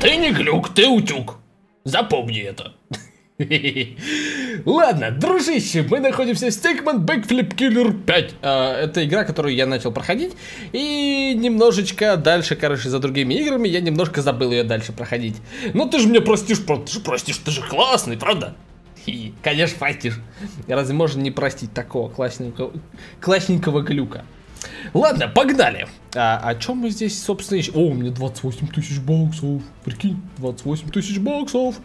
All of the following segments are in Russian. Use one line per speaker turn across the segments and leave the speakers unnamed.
Ты не глюк, ты утюг. Запомни это. Ладно, дружище, мы находимся в Stickman Backflip Killer 5. А, это игра, которую я начал проходить. И немножечко дальше, короче, за другими играми я немножко забыл ее дальше проходить. Ну ты же мне простишь, ты же простишь, ты же классный, правда? И, конечно, простишь. Разве можно не простить такого классненького, классненького глюка? Ладно, погнали. А, о чем мы здесь, собственно, еще... О, у меня 28 тысяч баксов. Прикинь, 28 тысяч баксов.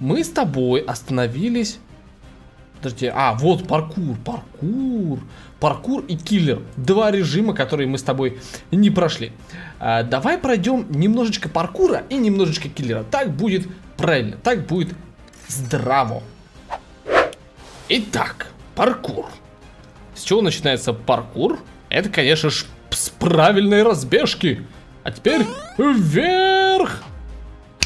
Мы с тобой остановились... Подожди, а, вот паркур, паркур. Паркур и киллер. Два режима, которые мы с тобой не прошли. А, давай пройдем немножечко паркура и немножечко киллера. Так будет правильно, так будет здраво. Итак, паркур. С чего начинается паркур? Это, конечно ж, с правильной разбежки. А теперь вверх.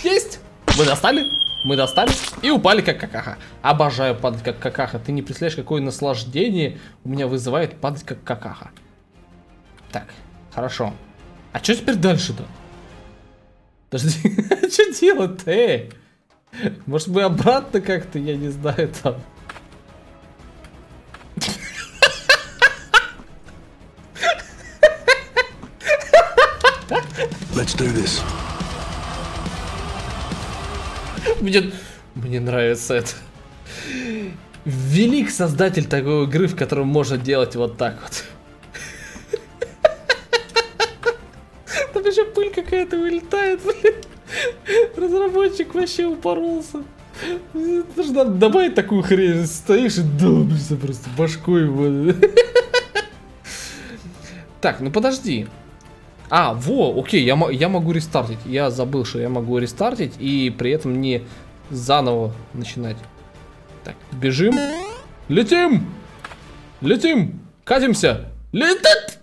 Есть. Мы достали. Мы достали и упали как какаха. Обожаю падать как какаха. Ты не представляешь, какое наслаждение у меня вызывает падать как какаха. Так, хорошо. А что теперь дальше-то? Подожди, что делать-то, эй? Может мы обратно как-то, я не знаю, там...
do this.
Мне, мне нравится это. Велик создатель такой игры, в котором можно делать вот так вот. Там еще пыль какая-то вылетает, блин. Разработчик вообще упоролся. Надо добавить такую хрень, стоишь и долбишься просто башкой. Так, ну подожди. А, во, окей, я, я могу рестартить. Я забыл, что я могу рестартить и при этом не заново начинать. Так, бежим. Летим! Летим! Катимся! Летим!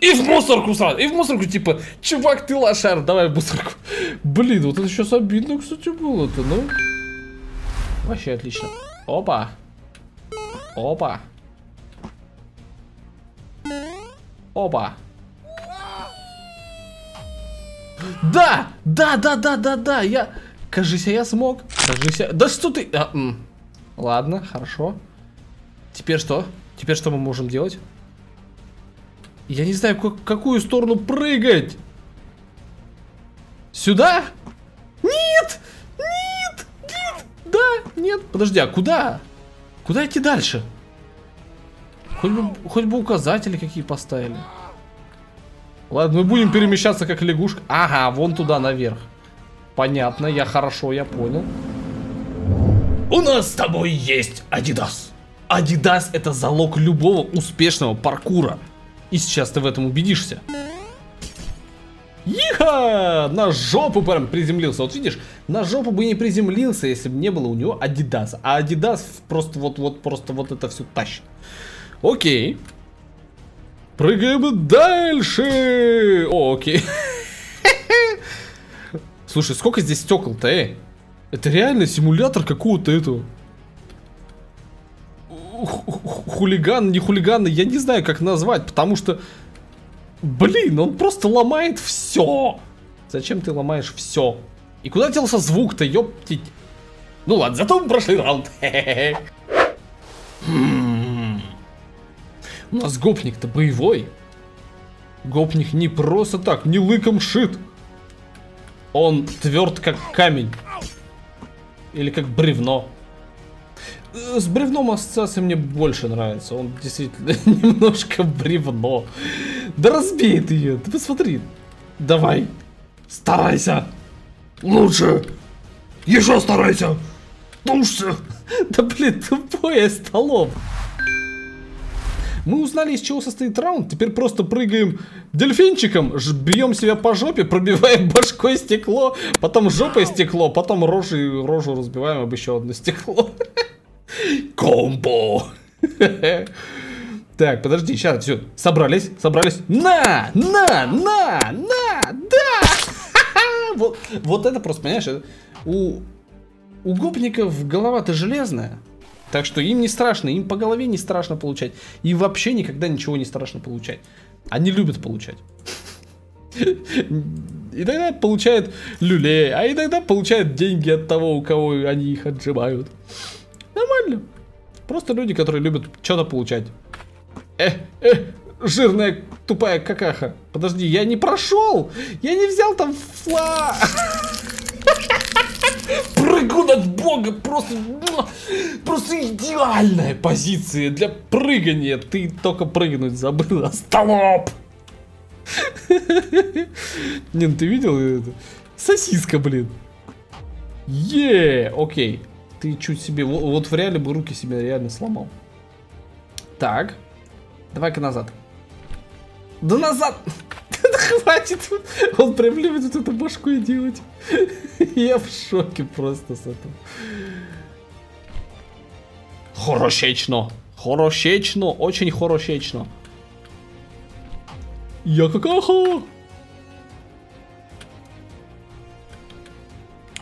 И в мусорку сразу, и в мусорку, типа, чувак, ты лошар, давай в мусорку. Блин, вот это сейчас обидно, кстати, было-то, ну. Вообще отлично. Опа. Опа. Опа. Да! Да, да, да, да, да, я... Кажись, я смог. Кажись, я... Да что ты... А, Ладно, хорошо. Теперь что? Теперь что мы можем делать? Я не знаю, в какую сторону прыгать. Сюда? Нет! Нет! Нет! Да! Нет! Подожди, а куда? Куда идти дальше? Хоть бы, хоть бы указатели какие поставили. Ладно, мы будем перемещаться как лягушка. Ага, вон туда наверх. Понятно, я хорошо, я понял. У нас с тобой есть Адидас. Адидас это залог любого успешного паркура. И сейчас ты в этом убедишься. Иха! На жопу прям приземлился. Вот видишь, на жопу бы не приземлился, если бы не было у него Адидаса. А Адидас просто вот-вот просто вот это все тащит. Окей. Прыгаем дальше! О, окей. Слушай, сколько здесь стекол-то, эй? Это реально симулятор какого-то этого. Хулиган, не хулиган, я не знаю, как назвать, потому что... Блин, он просто ломает все. Зачем ты ломаешь все? И куда делся звук-то, ёптить? Ну ладно, зато мы прошли раунд. У нас гопник-то боевой. Гопник не просто так, не лыком шит. Он тверд как камень. Или как бревно. Э, с бревном ассоциация мне больше нравится. Он действительно немножко бревно. Да разбей ты ее, ты посмотри. Давай, старайся. Лучше. Еще старайся. Тушься. Да блин, тупой столом. Мы узнали, из чего состоит раунд. Теперь просто прыгаем дельфинчиком, бьем себя по жопе, пробиваем башкой стекло, потом жопой стекло, потом рожей, рожу разбиваем об еще одно стекло. Комбо! Так, подожди, сейчас, все, собрались, собрались. На, на, на, на, да! Вот, вот это просто, понимаешь, у, у гопников голова-то железная. Так что им не страшно, им по голове не страшно получать. И вообще никогда ничего не страшно получать. Они любят получать. Иногда получают люлей, а иногда получают деньги от того, у кого они их отжимают. Нормально. Просто люди, которые любят что-то получать. Э, э, жирная тупая какаха. Подожди, я не прошел! Я не взял там фла! Прыгу над бога, просто, просто идеальная позиция для прыгания. Ты только прыгнуть забыла. Столоп! Не, ну ты видел это? Сосиска, блин. Е, окей. Ты чуть себе, вот в реале бы руки себе реально сломал. Так. Давай-ка назад. Да назад! Хватит! Он прям любит вот эту башку и делать. Я в шоке просто с этого. Хорошечно. Хорошечно. Очень хорошечно. Я какаха!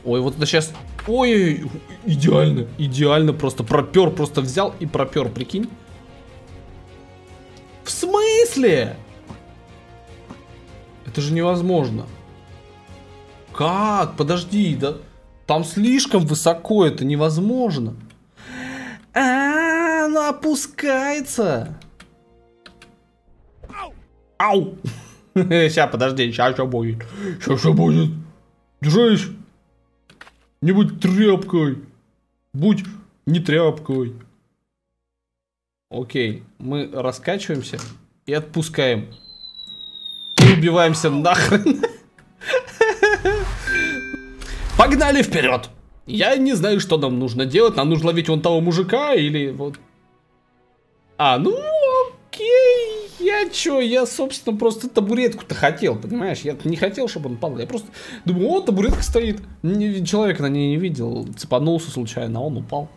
Ой, вот это сейчас... Ой, идеально, идеально просто пропер, просто взял и пропер, прикинь. В смысле? Это же невозможно. Как? Подожди, да? Там слишком высоко, это невозможно. А, -а, -а ну опускается. Ау! Сейчас, подожди, сейчас что будет? Сейчас что будет? Держись! Не будь тряпкой! Будь не тряпкой! Окей, мы раскачиваемся и отпускаем. И убиваемся нахрен. Погнали вперед! Я не знаю, что нам нужно делать. Нам нужно ловить вон того мужика или вот... А, ну окей. Я чё, я, собственно, просто табуретку-то хотел, понимаешь? Я не хотел, чтобы он падал. Я просто думаю, о, табуретка стоит. Человек на ней не видел, цепанулся случайно, а он упал.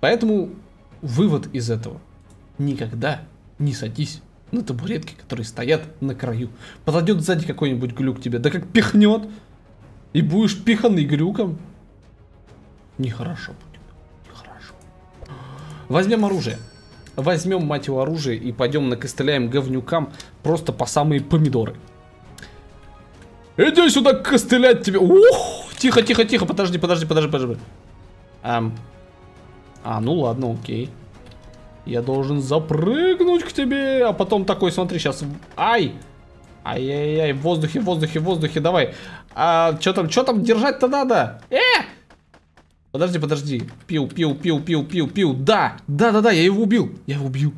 Поэтому вывод из этого. Никогда не садись на табуретки, которые стоят на краю. Подойдет сзади какой-нибудь глюк тебе, да как пихнет, и будешь пиханный глюком. Нехорошо будет. Нехорошо. Возьмем оружие возьмем, мать его, оружие и пойдем накостыляем говнюкам просто по самые помидоры. Иди сюда костылять тебе. Ух, тихо, тихо, тихо, подожди, подожди, подожди, подожди. Эм. А, ну ладно, окей. Я должен запрыгнуть к тебе, а потом такой, смотри, сейчас... Ай! Ай-яй-яй, в воздухе, в воздухе, в воздухе, давай. А, что там, что там держать-то надо? Э! Подожди, подожди. Пил, пил, пил, пил, пил, пил. Да, да, да, да, я его убил. Я его убью.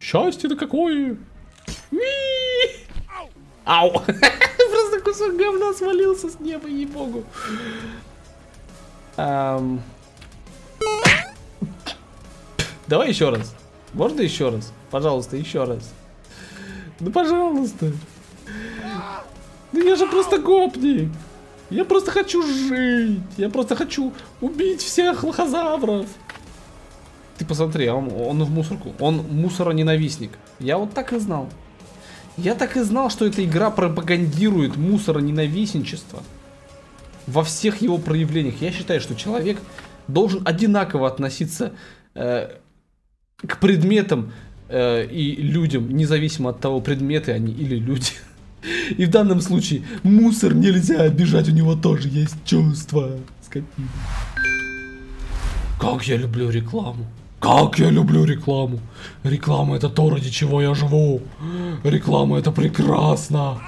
Счастье-то какое. Ау. Просто кусок говна свалился с неба, ей-богу. Эм... Давай еще раз. Можно еще раз? Пожалуйста, еще раз. Ну, пожалуйста. Ну, я же просто гопник. Я просто хочу жить. Я просто хочу убить всех лохозавров. Ты посмотри, он, он в мусорку. Он мусороненавистник. Я вот так и знал. Я так и знал, что эта игра пропагандирует мусороненавистничество. Во всех его проявлениях. Я считаю, что человек должен одинаково относиться э, к предметам э, и людям, независимо от того, предметы они или люди. И в данном случае мусор нельзя обижать, у него тоже есть чувства. Скотина. Как я люблю рекламу. Как я люблю рекламу. Реклама это то, ради чего я живу. Реклама это прекрасно.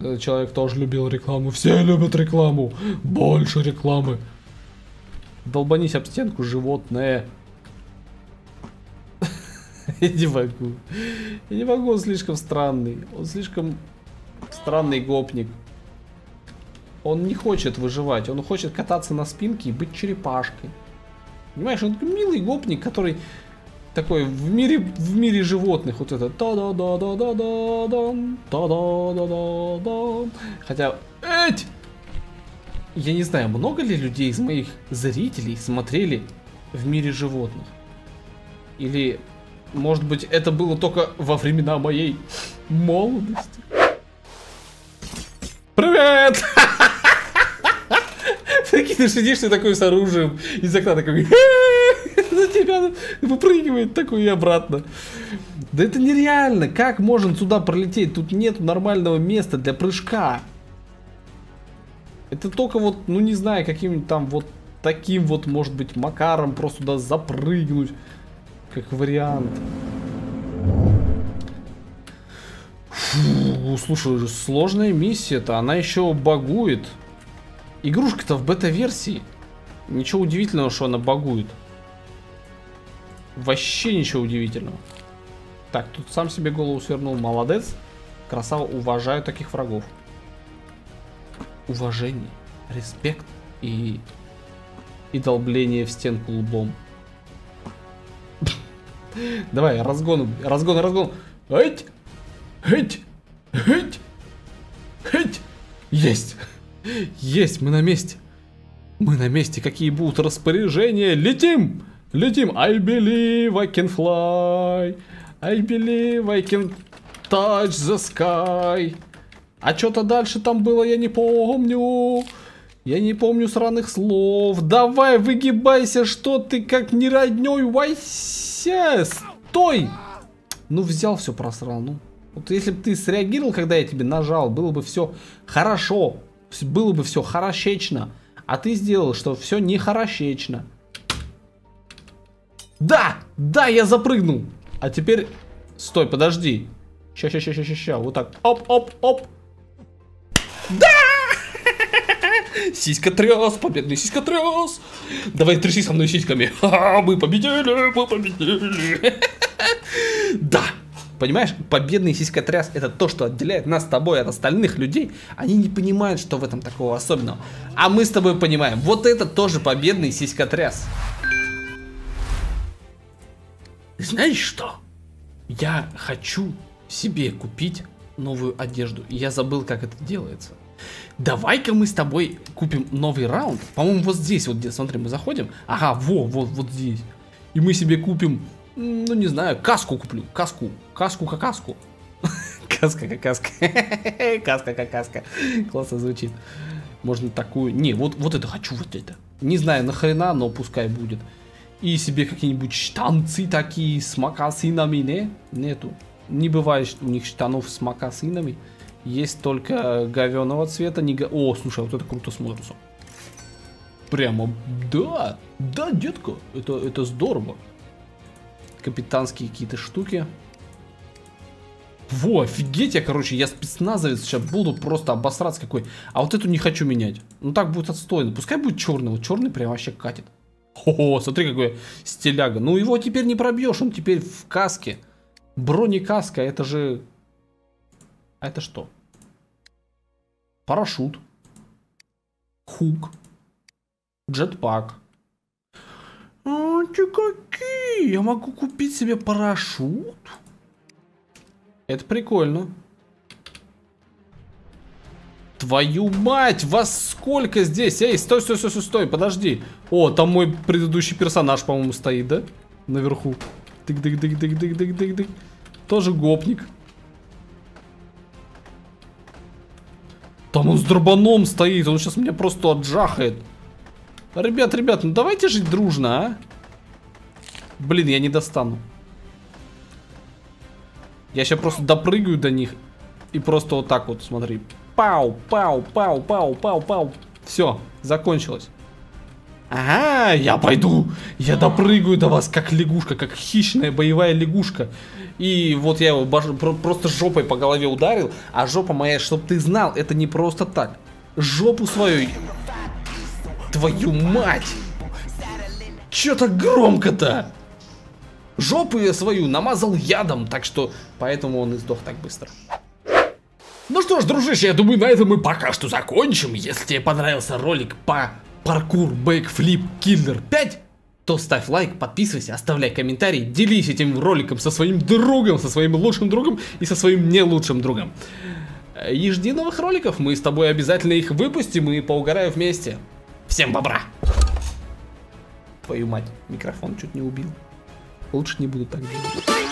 Этот человек тоже любил рекламу. Все любят рекламу. Больше рекламы. Долбанись об стенку, животное. Я не могу. Я не могу, он слишком странный. Он слишком странный гопник. Он не хочет выживать, он хочет кататься на спинке и быть черепашкой. Понимаешь, он милый гопник, который такой в мире, в мире животных, вот это та да да да да да да та да да да да Хотя, эть! Я не знаю, много ли людей из моих зрителей смотрели в мире животных? Или может быть, это было только во времена моей молодости. Привет! Такие ты сидишь, ты такой с оружием из окна такой за тебя выпрыгивает такой и обратно. Да это нереально. Как можно сюда пролететь? Тут нет нормального места для прыжка. Это только вот, ну не знаю, каким-нибудь там вот таким вот, может быть, макаром просто туда запрыгнуть. Как вариант. Фу, слушай, сложная миссия-то, она еще багует. Игрушка-то в бета-версии. Ничего удивительного, что она багует. Вообще ничего удивительного. Так, тут сам себе голову свернул. Молодец. Красава, уважаю таких врагов. Уважение, респект и... И долбление в стенку лбом. Давай, разгон, разгон, разгон. Эть! Эть! Эть! Эть! Есть! Есть, мы на месте. Мы на месте. Какие будут распоряжения? Летим! Летим! I believe I can fly. I believe I can touch the sky. А что-то дальше там было, я не помню. Я не помню сраных слов. Давай, выгибайся, что ты как не роднёй, вайся. Стой! Ну, взял все просрал, ну. Вот если бы ты среагировал, когда я тебе нажал, было бы все хорошо. Было бы все хорошечно. А ты сделал, что все нехорошечно. Да! Да, я запрыгнул! А теперь... Стой, подожди. Ща, ща, ща, ща, ща. Вот так. Оп, оп, оп. Да! Сиська тряс, победный сиська тряс. Давай тряси со мной сиськами. Ха, мы победили, мы победили. Да, Понимаешь, победный сиськотряс это то, что отделяет нас с тобой от остальных людей. Они не понимают, что в этом такого особенного. А мы с тобой понимаем. Вот это тоже победный сиськотряс. Знаешь что? Я хочу себе купить новую одежду. Я забыл, как это делается. Давай-ка мы с тобой купим новый раунд. По-моему, вот здесь, вот где, смотри, мы заходим. Ага, во, вот, вот здесь. И мы себе купим ну, не знаю, каску куплю. Каску. Каску как каску. Каска как каска. Каска как каска. Классно звучит. Можно такую... Не, вот, вот это хочу, вот это. Не знаю нахрена, но пускай будет. И себе какие-нибудь штанцы такие с макасинами, не? Нету. Не бывает у них штанов с макасинами. Есть только говеного цвета. Не го... О, слушай, вот это круто смотрится. Прямо, да, да, детка, это, это здорово капитанские какие-то штуки. Во, офигеть, я, короче, я спецназовец, сейчас буду просто обосраться какой. А вот эту не хочу менять. Ну так будет отстойно. Пускай будет черный, вот черный прям вообще катит. О, смотри, какой стиляга. Ну его теперь не пробьешь, он теперь в каске. Бронекаска, это же... А это что? Парашют. Хук. Джетпак. А, какие? Я могу купить себе парашют? Это прикольно. Твою мать, вас сколько здесь? Эй, стой, стой, стой, стой, стой, подожди. О, там мой предыдущий персонаж, по-моему, стоит, да? Наверху. Тык-дык-дык-дык-дык-дык-дык. Тоже гопник. Там он с дробаном стоит, он сейчас меня просто отжахает. Ребят, ребят, ну давайте жить дружно, а? Блин, я не достану. Я сейчас просто допрыгаю до них. И просто вот так вот, смотри. Пау, пау, пау, пау, пау, пау. Все, закончилось. Ага, я пойду. Я допрыгаю до вас, как лягушка, как хищная боевая лягушка. И вот я его просто жопой по голове ударил. А жопа моя, чтоб ты знал, это не просто так. Жопу свою Твою мать! Чё так громко-то? Жопу я свою намазал ядом, так что поэтому он и сдох так быстро. Ну что ж, дружище, я думаю, на этом мы пока что закончим. Если тебе понравился ролик по паркур Backflip Killer 5, то ставь лайк, подписывайся, оставляй комментарий, делись этим роликом со своим другом, со своим лучшим другом и со своим не лучшим другом. И жди новых роликов, мы с тобой обязательно их выпустим и поугараем вместе. Всем бобра! Твою мать, микрофон чуть не убил. Лучше не буду так делать.